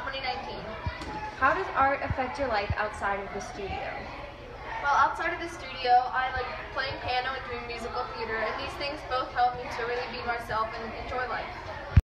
2019. How does art affect your life outside of the studio? Well, outside of the studio, I like playing piano and doing musical theater, and these things both help me to really be myself and enjoy.